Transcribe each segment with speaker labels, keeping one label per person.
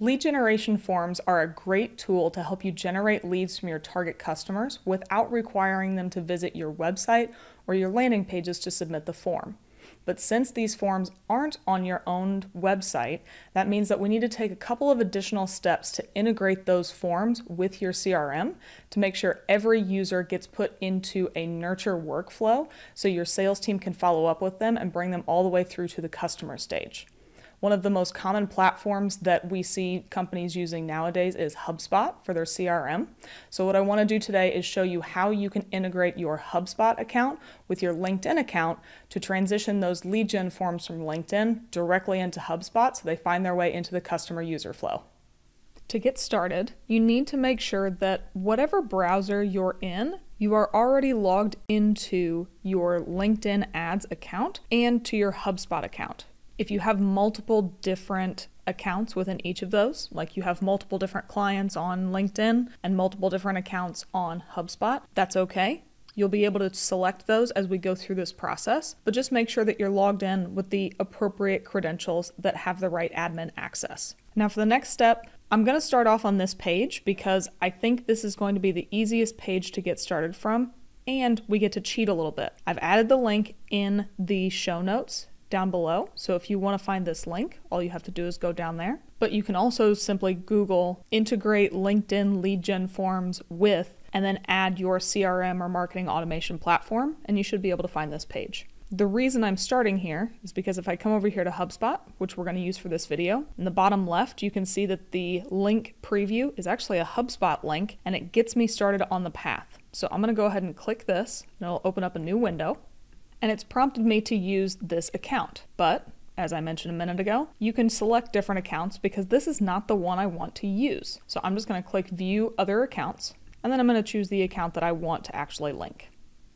Speaker 1: Lead generation forms are a great tool to help you generate leads from your target customers without requiring them to visit your website or your landing pages to submit the form. But since these forms aren't on your own website, that means that we need to take a couple of additional steps to integrate those forms with your CRM to make sure every user gets put into a nurture workflow so your sales team can follow up with them and bring them all the way through to the customer stage. One of the most common platforms that we see companies using nowadays is HubSpot for their CRM. So, what I want to do today is show you how you can integrate your HubSpot account with your LinkedIn account to transition those lead gen forms from LinkedIn directly into HubSpot so they find their way into the customer user flow. To get started, you need to make sure that whatever browser you're in, you are already logged into your LinkedIn ads account and to your HubSpot account. If you have multiple different accounts within each of those, like you have multiple different clients on LinkedIn and multiple different accounts on HubSpot, that's okay. You'll be able to select those as we go through this process, but just make sure that you're logged in with the appropriate credentials that have the right admin access. Now, for the next step, I'm going to start off on this page because I think this is going to be the easiest page to get started from, and we get to cheat a little bit. I've added the link in the show notes down below. So if you want to find this link, all you have to do is go down there. But you can also simply Google integrate LinkedIn lead gen forms with, and then add your CRM or marketing automation platform, and you should be able to find this page. The reason I'm starting here is because if I come over here to HubSpot, which we're going to use for this video, in the bottom left, you can see that the link preview is actually a HubSpot link and it gets me started on the path. So I'm going to go ahead and click this and it'll open up a new window and it's prompted me to use this account. But as I mentioned a minute ago, you can select different accounts because this is not the one I want to use. So I'm just going to click View Other Accounts, and then I'm going to choose the account that I want to actually link.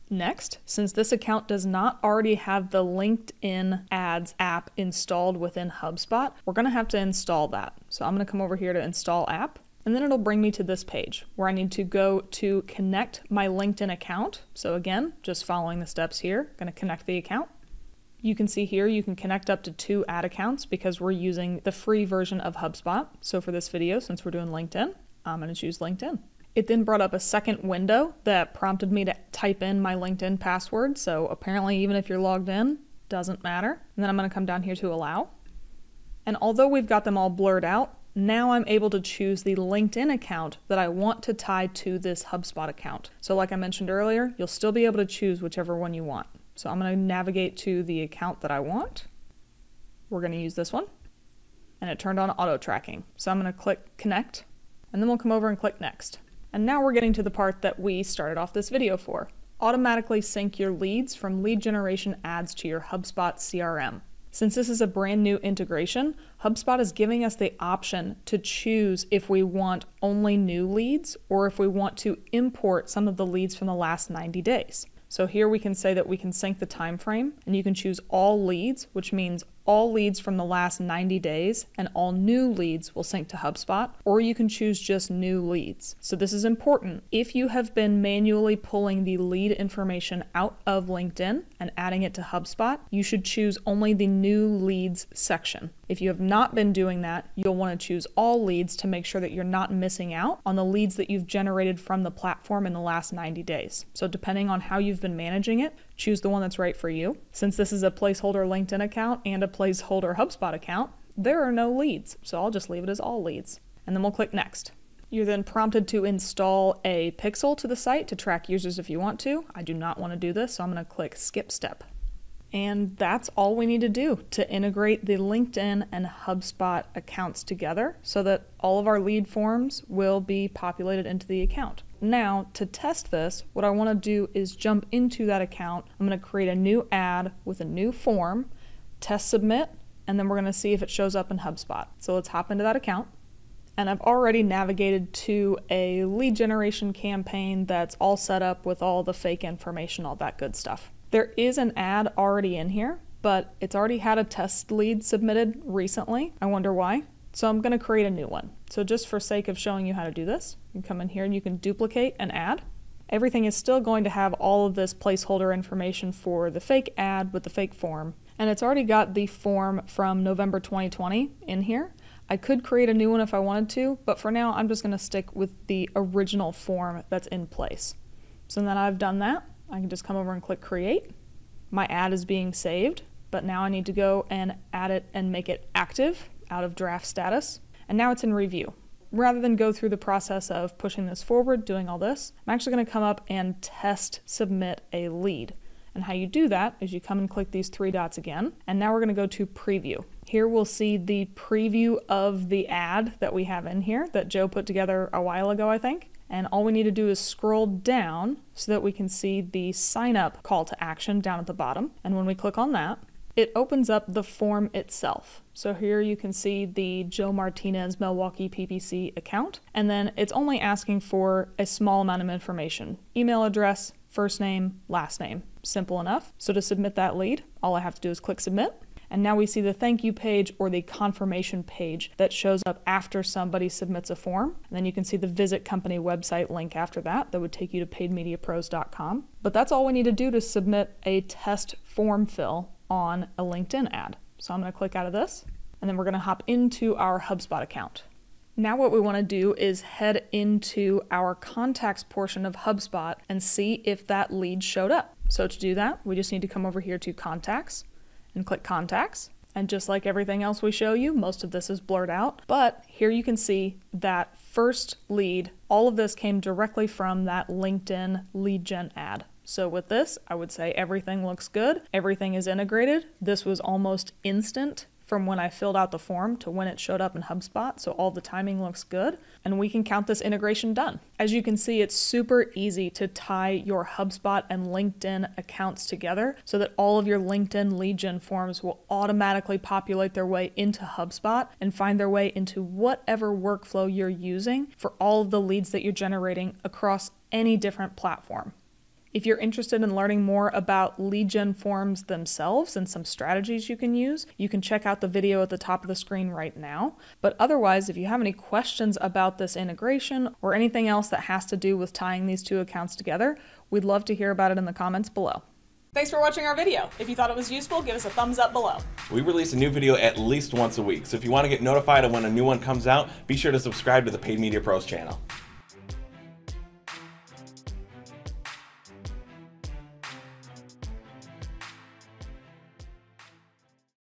Speaker 1: Next, since this account does not already have the LinkedIn Ads app installed within HubSpot, we're going to have to install that. So I'm going to come over here to Install App, and then it'll bring me to this page where I need to go to connect my LinkedIn account. So again, just following the steps here, gonna connect the account. You can see here you can connect up to two ad accounts because we're using the free version of HubSpot. So for this video, since we're doing LinkedIn, I'm gonna choose LinkedIn. It then brought up a second window that prompted me to type in my LinkedIn password. So apparently even if you're logged in, doesn't matter. And then I'm gonna come down here to allow. And although we've got them all blurred out, now I'm able to choose the LinkedIn account that I want to tie to this HubSpot account. So like I mentioned earlier, you'll still be able to choose whichever one you want. So I'm going to navigate to the account that I want. We're going to use this one. And it turned on auto tracking. So I'm going to click connect and then we'll come over and click next. And now we're getting to the part that we started off this video for. Automatically sync your leads from lead generation ads to your HubSpot CRM. Since this is a brand new integration, HubSpot is giving us the option to choose if we want only new leads or if we want to import some of the leads from the last 90 days. So here we can say that we can sync the time frame and you can choose all leads, which means all leads from the last 90 days and all new leads will sync to HubSpot, or you can choose just new leads. So this is important. If you have been manually pulling the lead information out of LinkedIn and adding it to HubSpot, you should choose only the new leads section. If you have not been doing that, you'll want to choose all leads to make sure that you're not missing out on the leads that you've generated from the platform in the last 90 days. So depending on how you've been managing it, choose the one that's right for you. Since this is a placeholder LinkedIn account and a placeholder HubSpot account, there are no leads, so I'll just leave it as all leads. And then we'll click next. You're then prompted to install a pixel to the site to track users if you want to. I do not want to do this, so I'm going to click skip step. And that's all we need to do to integrate the LinkedIn and HubSpot accounts together so that all of our lead forms will be populated into the account. Now, to test this, what I want to do is jump into that account. I'm going to create a new ad with a new form, test submit, and then we're going to see if it shows up in HubSpot. So let's hop into that account. And I've already navigated to a lead generation campaign that's all set up with all the fake information, all that good stuff. There is an ad already in here, but it's already had a test lead submitted recently. I wonder why. So I'm going to create a new one. So just for sake of showing you how to do this, you come in here and you can duplicate an ad. Everything is still going to have all of this placeholder information for the fake ad with the fake form. And it's already got the form from November 2020 in here. I could create a new one if I wanted to, but for now I'm just going to stick with the original form that's in place. So then I've done that, I can just come over and click create. My ad is being saved, but now I need to go and add it and make it active out of draft status. And now it's in review. Rather than go through the process of pushing this forward, doing all this, I'm actually going to come up and test submit a lead. And how you do that is you come and click these three dots again, and now we're going to go to preview. Here we'll see the preview of the ad that we have in here that Joe put together a while ago, I think. And all we need to do is scroll down so that we can see the sign up call to action down at the bottom. And when we click on that, it opens up the form itself. So here you can see the Joe Martinez Milwaukee PPC account, and then it's only asking for a small amount of information email address, first name, last name. Simple enough. So to submit that lead, all I have to do is click submit. And now we see the thank you page or the confirmation page that shows up after somebody submits a form. And then you can see the visit company website link after that that would take you to paidmediapros.com. But that's all we need to do to submit a test form fill on a LinkedIn ad. So I'm going to click out of this and then we're going to hop into our HubSpot account. Now what we want to do is head into our contacts portion of HubSpot and see if that lead showed up. So to do that, we just need to come over here to contacts and click contacts. And just like everything else we show you, most of this is blurred out. But here you can see that first lead, all of this came directly from that LinkedIn lead gen ad. So with this, I would say everything looks good. Everything is integrated. This was almost instant from when I filled out the form to when it showed up in HubSpot, so all the timing looks good, and we can count this integration done. As you can see, it's super easy to tie your HubSpot and LinkedIn accounts together so that all of your LinkedIn gen forms will automatically populate their way into HubSpot and find their way into whatever workflow you're using for all of the leads that you're generating across any different platform. If you're interested in learning more about lead gen forms themselves and some strategies you can use, you can check out the video at the top of the screen right now. But otherwise, if you have any questions about this integration or anything else that has to do with tying these two accounts together, we'd love to hear about it in the comments below. Thanks for watching our video. If you thought it was useful, give us a thumbs up below.
Speaker 2: We release a new video at least once a week, so if you want to get notified of when a new one comes out, be sure to subscribe to the Paid Media Pros channel.